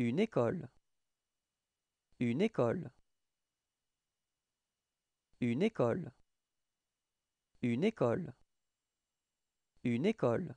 Une école. Une école. Une école. Une école. Une école.